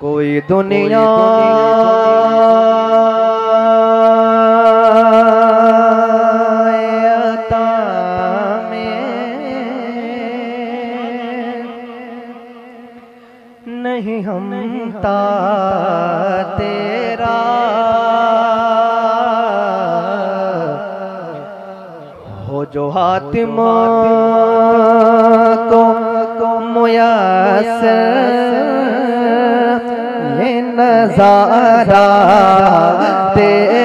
कोई दुनिया नहीं हमता तेरा हो जो हातिमा को मुयसर नज़ारा तेरा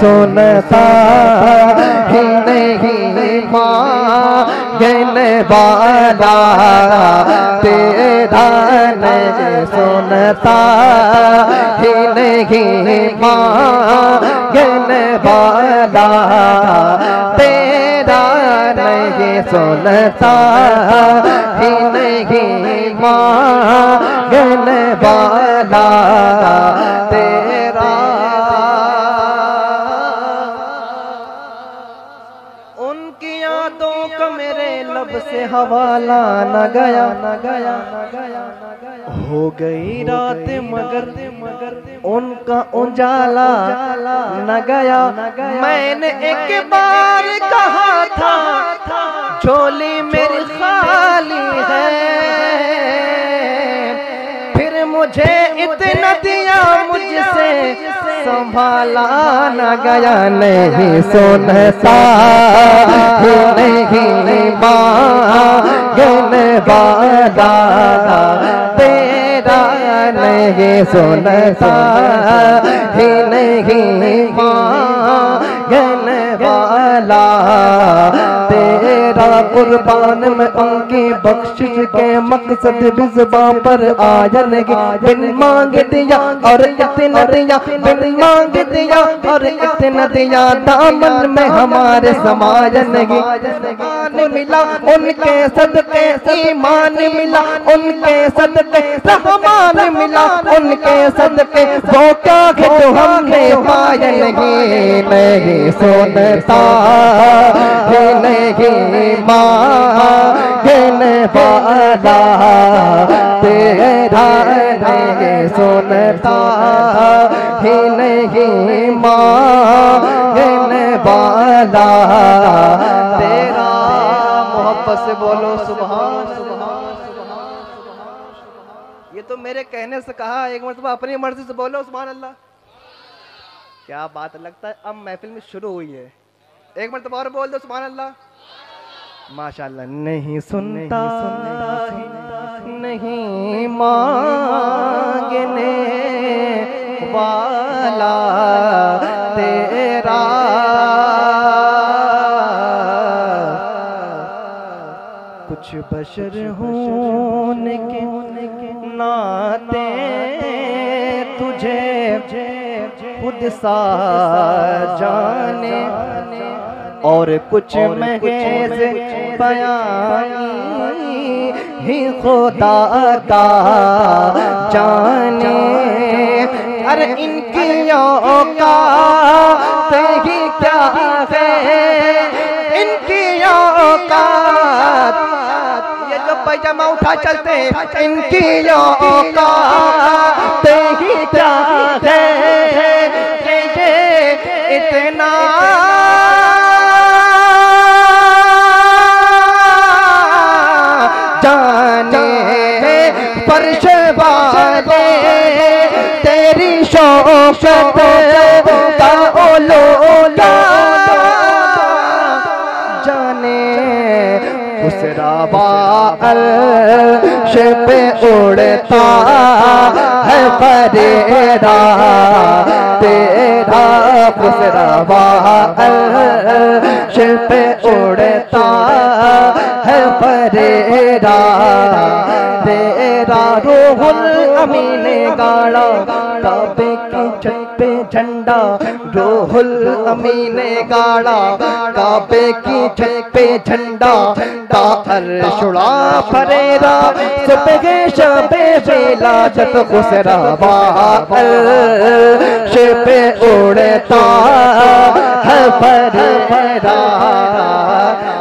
सुनता ही नहीं मांगन वाला। तेरा नहीं सुनता ही नहीं मांगन वाला। तेरा नहीं सुनता ही नहीं मांगन वाला। से हवाला न गया। न गया न गया न गया हो गई रात मगर मगर उनका उजाला न गया। मैंने एक बार कहा था झोली मेरी खाली है। फिर मुझे इतना दिया मुझसे। संभाला न गया नहीं सुनता नहीं मांगन वाला तेरा नहीं सुनता नहीं मांगन वाला कुर्बान में उनकी बख्शिश के मकसद बिजबा पर आजनगी बिन मांग दिया और इतना दिया, बिन मांग दिया और इतना दिया। दामन में हमारे समाजनगी ईमान मिला, उनके सदके ईमान मिला, उनके सदके रहमान मिला, उनके सदके वो क्या जो हमने पाया नहीं नहीं सुनता नहीं मांगन वाला तेरा नहीं सुनता ही नहीं मांगन वाला तेरा मोहब्बत से बोलो सुबहान ये तो मेरे कहने से कहा, एक मरतबा अपनी मर्ज़ी से बोलो सुबहान अल्लाह। क्या बात लगता है, अब महफिल में शुरू हुई है। एक मरतबा और बोल दो सुबहान अल्लाह। माशाल्लाह नहीं सुनता नहीं मांगने वाला तेरा। कुछ बशर होने के नाते तुझे खुद सा जाने। और कुछ महज बयानी ही खुदा का जाने। अरे इनकी औकात ही क्या है? इनकी औकात। ये जो पैजामा उठा चलते हैं इनकी ही क्या है? इतना शौकत का जाने रवाल पे उड़ता है परेरा तेरा रवाल पे उड़ता है परेरा तेरा रोहुल अमीने गाड़ा काबे की छत पे झंडा, रोहुल अमीने गाड़ा काबे की छत पे झंडा तार शुड़ा फरेरा, सुबह शबे बेला जत खुसरा बाल पे उड़ता है फरेरा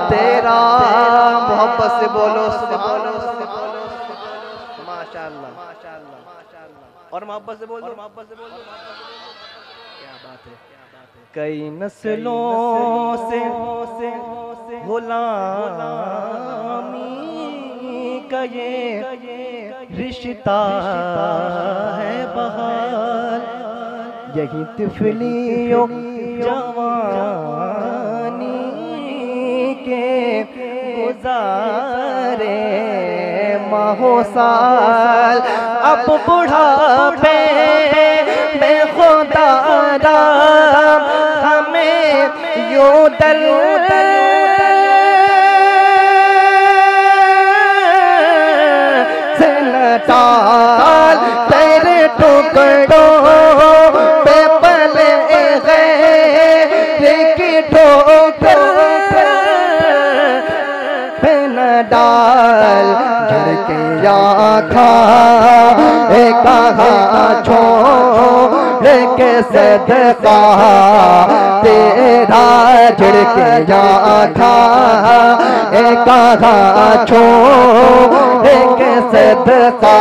तेरा मोहब्बत से बोलो माशाल्लाह और मोहब्बत से बोलो मोहब्बत से बोलो क्या बात है? कई नस्लों से गुलामी का ये रिश्ता है बहार यही तिफलियों जवानी के गुजारे माहो साल। अब बुढ़ापे में खुदा हमें यो दल या खा कहा छोड़ के सदका? तेरा या खा कहा छोड़ के सदका?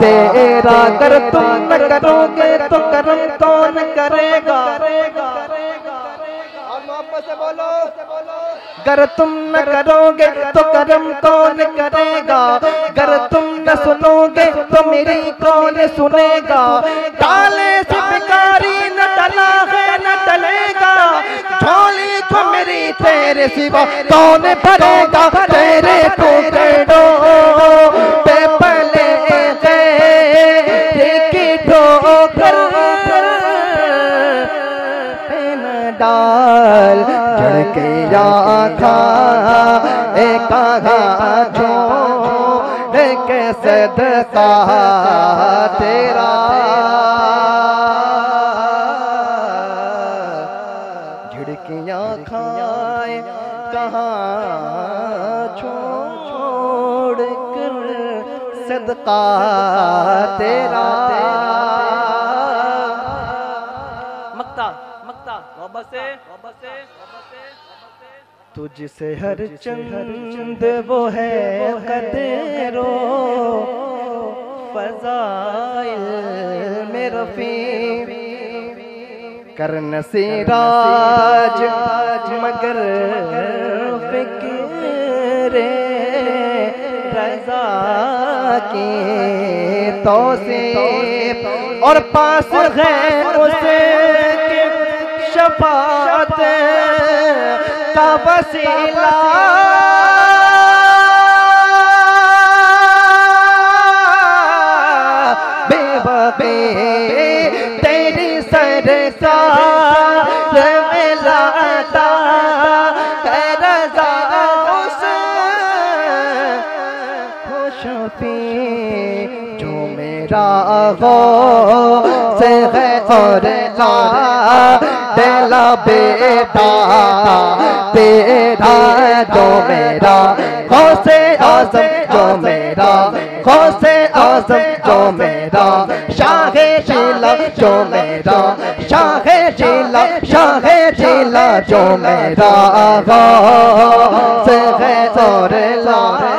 तेरा कर तुम न करोगे तो करम कौन करेगा? से बोलो। अगर तुम न करोगे तो कर्म कौन करेगा? अगर तुम न सुनोगे तो मेरी कौन सुनेगा? डाले से बिकारी न टला है न टलेगा झोली को मेरी तेरे सिवा कौन भरेगा? तेरे को पे डाल झड़के या खा एक छो के सदका तेरा झड़कियाँ खाए कहाँ छोड़ कर सदका तेरा तुझसे हर चंद वो है कदरो। फजाइल में रफी। करन सिराज मगर फिक्रे। रजा की तो से और पास है उसे शफात। का वसीला बेबे, तेरी सरकार में लाता करजा उस। खुशफी जो मेरा हो, से है और दिला बेटा। तेरा जो मेरा खोसे आज़म जो मेरा खोसे आज़म जो मेरा शाहे शीला जो मेरा शाहे शीला शाहे शीला जो मेरा गौसे है और ला